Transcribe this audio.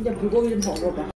이제 불고기 좀 먹어봐.